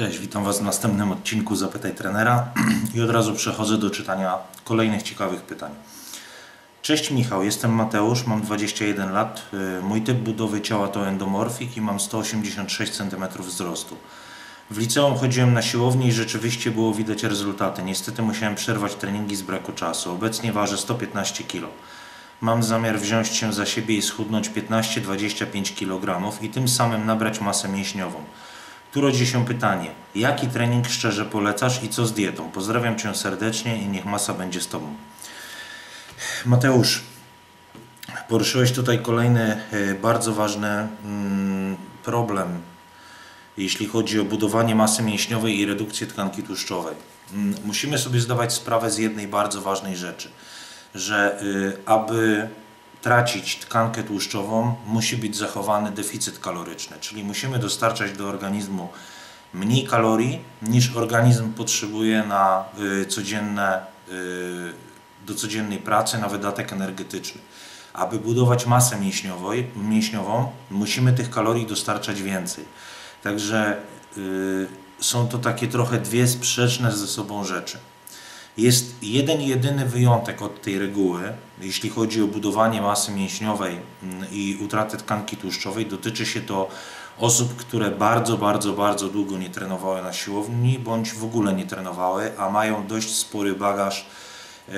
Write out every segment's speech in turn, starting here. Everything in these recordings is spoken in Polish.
Cześć, witam Was w następnym odcinku Zapytaj Trenera i od razu przechodzę do czytania kolejnych ciekawych pytań. Cześć Michał, jestem Mateusz, mam 21 lat. Y, Mój typ budowy ciała to endomorfik i mam 186 cm wzrostu. W liceum chodziłem na siłownię i rzeczywiście było widać rezultaty. Niestety musiałem przerwać treningi z braku czasu. Obecnie ważę 115 kg. Mam zamiar wziąć się za siebie i schudnąć 15-25 kg i tym samym nabrać masę mięśniową. Tu rodzi się pytanie, jaki trening szczerze polecasz i co z dietą? Pozdrawiam Cię serdecznie i niech masa będzie z Tobą. Mateusz, poruszyłeś tutaj kolejny e, bardzo ważny mm, problem, jeśli chodzi o budowanie masy mięśniowej i redukcję tkanki tłuszczowej. Mm, Musimy sobie zdawać sprawę z jednej bardzo ważnej rzeczy, że y, aby tracić tkankę tłuszczową, musi być zachowany deficyt kaloryczny, czyli musimy dostarczać do organizmu mniej kalorii niż organizm potrzebuje na y, codzienne, y, do codziennej pracy, na wydatek energetyczny. Aby budować masę mięśniową, musimy tych kalorii dostarczać więcej. Także y, są to takie trochę dwie sprzeczne ze sobą rzeczy. Jest jeden jedyny wyjątek od tej reguły, jeśli chodzi o budowanie masy mięśniowej mm, i utratę tkanki tłuszczowej. Dotyczy się to osób, które bardzo, bardzo, bardzo długo nie trenowały na siłowni, bądź w ogóle nie trenowały, a mają dość spory bagaż e,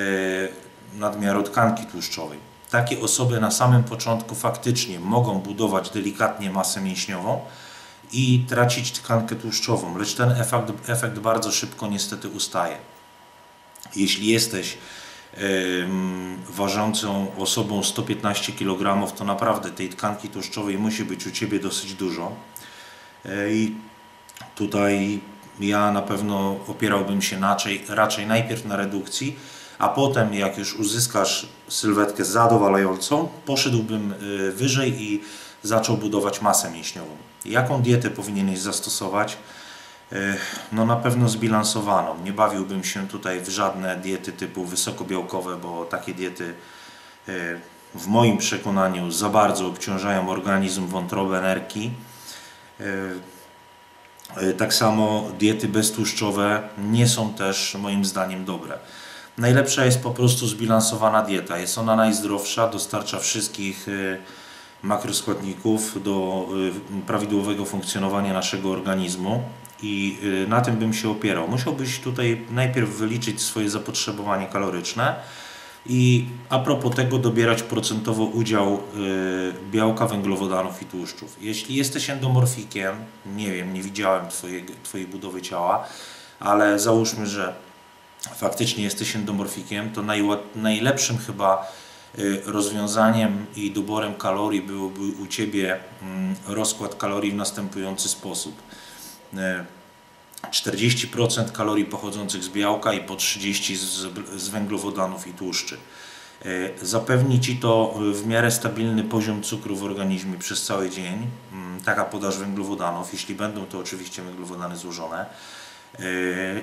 nadmiaru tkanki tłuszczowej. Takie osoby na samym początku faktycznie mogą budować delikatnie masę mięśniową i tracić tkankę tłuszczową, lecz ten efekt, efekt bardzo szybko niestety ustaje. Jeśli jesteś ważącą osobą 115 kg, to naprawdę tej tkanki tłuszczowej musi być u Ciebie dosyć dużo. E, I tutaj ja na pewno opierałbym się raczej, raczej najpierw na redukcji, a potem jak już uzyskasz sylwetkę zadowalającą, poszedłbym y, wyżej i zaczął budować masę mięśniową. Jaką dietę powinieneś zastosować? E, No na pewno zbilansowaną. Nie bawiłbym się tutaj w żadne diety typu wysokobiałkowe, bo takie diety e, w moim przekonaniu za bardzo obciążają organizm, wątrobę, nerki. E, Tak samo diety beztłuszczowe nie są też moim zdaniem dobre. Najlepsza jest po prostu zbilansowana dieta. Jest ona najzdrowsza, dostarcza wszystkich makroskładników do prawidłowego funkcjonowania naszego organizmu i y, na tym bym się opierał. Musiałbyś tutaj najpierw wyliczyć swoje zapotrzebowanie kaloryczne i a propos tego dobierać procentowo udział y, białka, węglowodanów i tłuszczów. Jeśli jesteś endomorfikiem, nie wiem, nie widziałem twojego, Twojej budowy ciała, ale załóżmy, że faktycznie jesteś endomorfikiem, to najlepszym chyba y, rozwiązaniem i doborem kalorii byłoby u Ciebie mm, rozkład kalorii w następujący sposób. Y, 40% kalorii pochodzących z białka i po 30% z, węglowodanów i tłuszczy. Y, Zapewni Ci to w miarę stabilny poziom cukru w organizmie przez cały dzień. Mm, Taka podaż węglowodanów, jeśli będą to oczywiście węglowodany złożone. Y,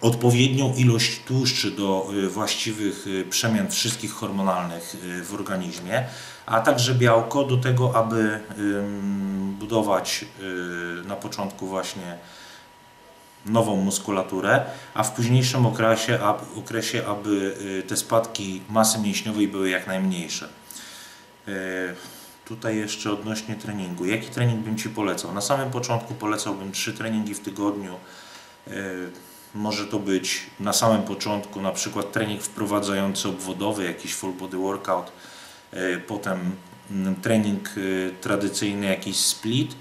odpowiednią ilość tłuszczy do właściwych przemian wszystkich hormonalnych w organizmie, a także białko do tego, aby budować y, na początku właśnie nową muskulaturę, a w późniejszym okresie, okresie aby y, te spadki masy mięśniowej były jak najmniejsze. Y, Tutaj jeszcze odnośnie treningu. Jaki trening bym Ci polecał? Na samym początku polecałbym trzy treningi w tygodniu. Może to być na samym początku na przykład trening wprowadzający obwodowy, jakiś full body workout, potem trening y, tradycyjny, jakiś split,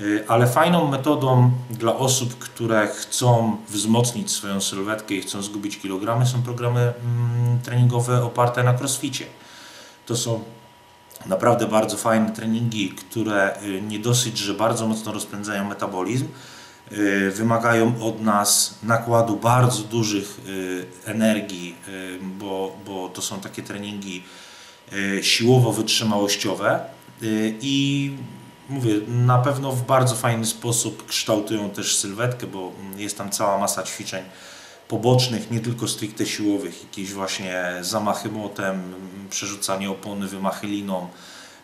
Y, ale fajną metodą dla osób, które chcą wzmocnić swoją sylwetkę i chcą zgubić kilogramy są programy mm, treningowe oparte na crossficie. To są naprawdę bardzo fajne treningi, które y, nie dosyć, że bardzo mocno rozpędzają metabolizm, wymagają od nas nakładu bardzo dużych energii, bo, bo to są takie treningi siłowo-wytrzymałościowe y, i mówię, na pewno w bardzo fajny sposób kształtują też sylwetkę, bo jest tam cała masa ćwiczeń pobocznych, nie tylko stricte siłowych, jakieś właśnie zamachy młotem, mm, przerzucanie opony, wymachy liną.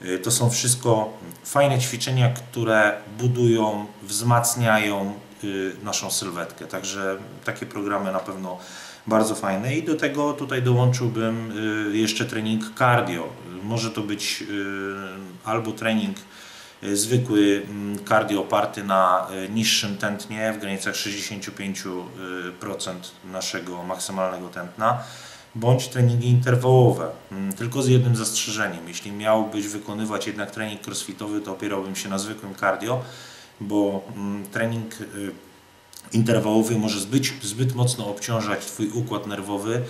Y, To są wszystko fajne ćwiczenia, które budują, wzmacniają naszą sylwetkę. Także takie programy na pewno bardzo fajne i do tego tutaj dołączyłbym y, jeszcze trening cardio. Może to być y, albo trening y, zwykły mm, cardio oparty na y, niższym tętnie w granicach 65% naszego maksymalnego tętna, bądź treningi interwałowe, mm, tylko z jednym zastrzeżeniem. Jeśli miałbyś wykonywać jednak trening crossfitowy, to opierałbym się na zwykłym cardio, bo mm, trening y, interwałowy może zbyt, zbyt mocno obciążać Twój układ nerwowy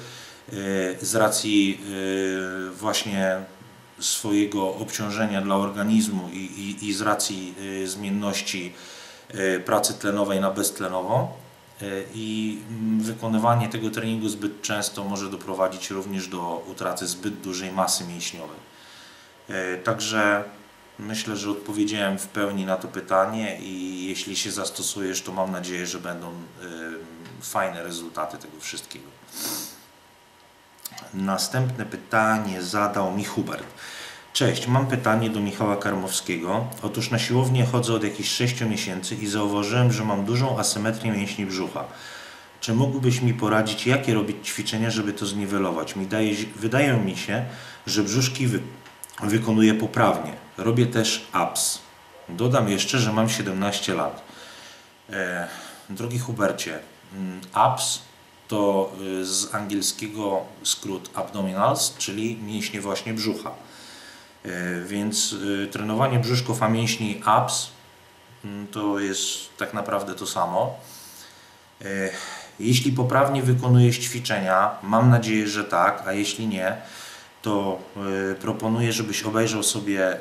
y, z racji y, właśnie swojego obciążenia dla organizmu i, i, i z racji zmienności pracy tlenowej na beztlenową. I mm, wykonywanie tego treningu zbyt często może doprowadzić również do utraty zbyt dużej masy mięśniowej. Także myślę, że odpowiedziałem w pełni na to pytanie i jeśli się zastosujesz, to mam nadzieję, że będą y, fajne rezultaty tego wszystkiego. Następne pytanie zadał mi Hubert. Cześć, mam pytanie do Michała Karmowskiego. Otóż na siłownię chodzę od jakichś 6 miesięcy i zauważyłem, że mam dużą asymetrię mięśni brzucha. Czy mógłbyś mi poradzić, jakie robić ćwiczenia, żeby to zniwelować? Mi daje, wydaje mi się, że brzuszki wy, wykonuję poprawnie. Robię też abs. Dodam jeszcze, że mam 17 lat. E, drogi Hubercie, mm, abs to y, z angielskiego skrót abdominals, czyli mięśnie właśnie brzucha. E, Więc y, trenowanie brzuszków, a mięśni abs mm, to jest tak naprawdę to samo. E, Jeśli poprawnie wykonujesz ćwiczenia, mam nadzieję, że tak, a jeśli nie, to y, proponuję, żebyś obejrzał sobie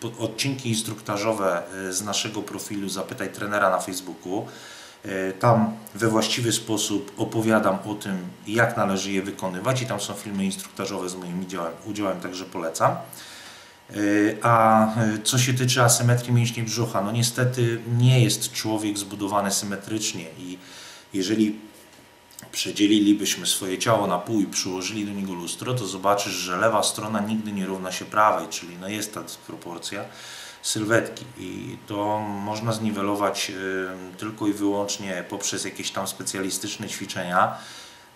po- odcinki instruktażowe y, z naszego profilu Zapytaj trenera na Facebooku. Tam we właściwy sposób opowiadam o tym, jak należy je wykonywać i tam są filmy instruktażowe z moim udziałem, udziałem także polecam. A co się tyczy asymetrii mięśni brzucha, no niestety nie jest człowiek zbudowany symetrycznie i jeżeli przedzielilibyśmy swoje ciało na pół i przyłożyli do niego lustro, to zobaczysz, że lewa strona nigdy nie równa się prawej, czyli no jest ta dysproporcja sylwetki i to można zniwelować tylko i wyłącznie poprzez jakieś tam specjalistyczne ćwiczenia,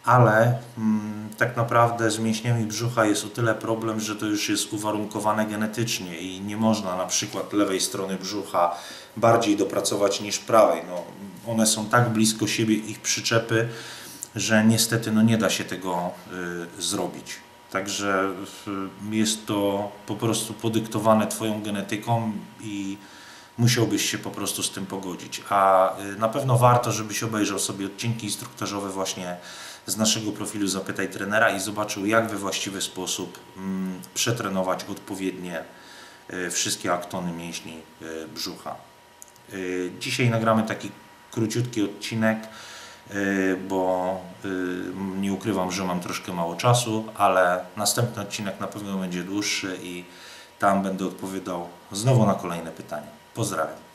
ale mm, tak naprawdę z mięśniami brzucha jest o tyle problem, że to już jest uwarunkowane genetycznie i nie można na przykład lewej strony brzucha bardziej dopracować niż prawej. No, one są tak blisko siebie, ich przyczepy, że niestety no, nie da się tego y, zrobić. Także y, jest to po prostu podyktowane Twoją genetyką i musiałbyś się po prostu z tym pogodzić. A y, na pewno warto, żebyś obejrzał sobie odcinki instruktażowe właśnie z naszego profilu Zapytaj Trenera i zobaczył, jak we właściwy sposób mm, przetrenować odpowiednie wszystkie aktony mięśni brzucha. Dzisiaj nagramy taki króciutki odcinek, bo y, nie ukrywam, że mam troszkę mało czasu, ale następny odcinek na pewno będzie dłuższy i tam będę odpowiadał znowu na kolejne pytania. Pozdrawiam.